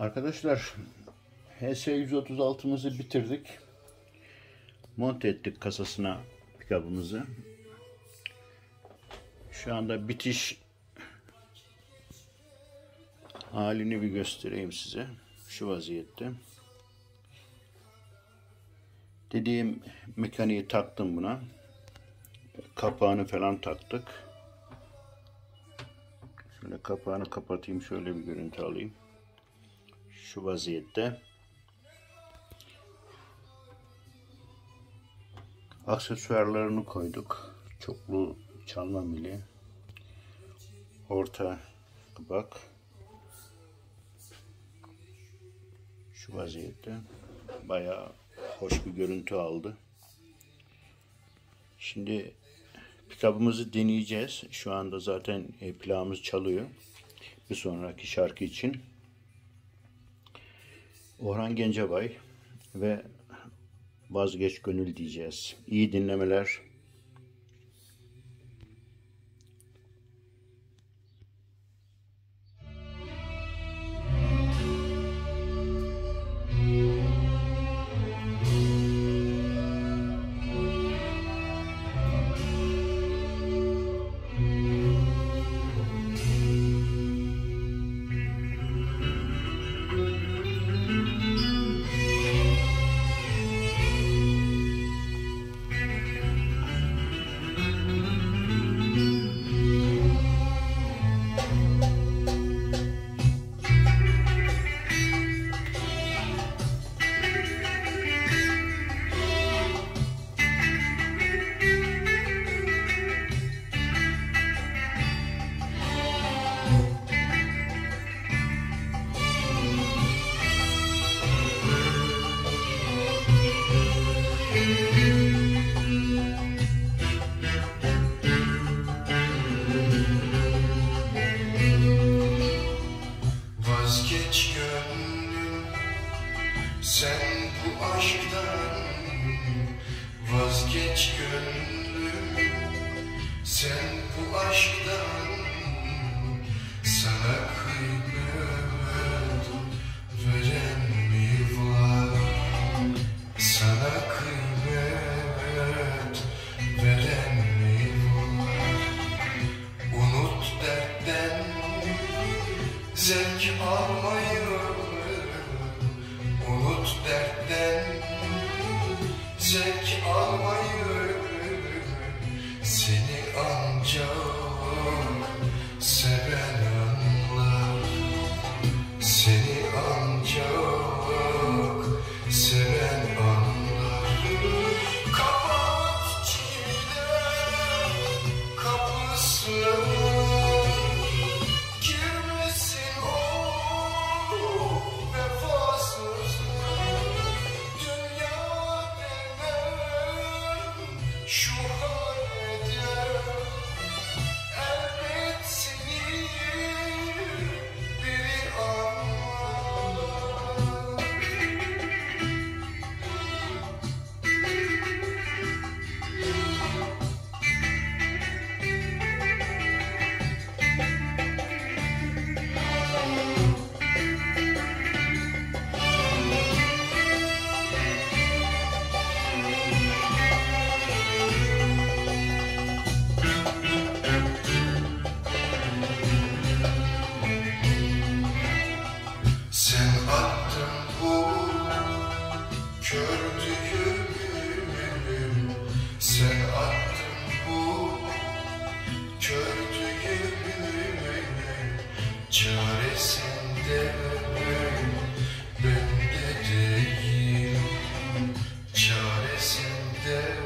Arkadaşlar HS136'mızı bitirdik. Monte ettik kasasına pikabımızı. Şu anda bitiş halini bir göstereyim size. Şu vaziyette. Dediğim mekaniği taktım buna. Kapağını falan taktık. Şöyle kapağını kapatayım. Şöyle bir görüntü alayım. Şu vaziyette. Aksesuarlarını koyduk. Çoklu çalma mili. Orta kapak. Şu vaziyette. Bayağı hoş bir görüntü aldı. Şimdi pikabımızı deneyeceğiz. Şu anda zaten e, plağımız çalıyor. Bir sonraki şarkı için. Orhan Gencebay ve Vazgeç Gönül diyeceğiz. İyi dinlemeler. Sen bu aşktan Sana kıymet veren mi var? Sana kıymet veren mi var? Unut dertten Zevk almayı Unut dertten Zevk almayı Seni ancak Seven anlar Seni Sen attın bu gördüğümü Sen attın bu gördüğümü Çaresinde ben de değil Çaresinde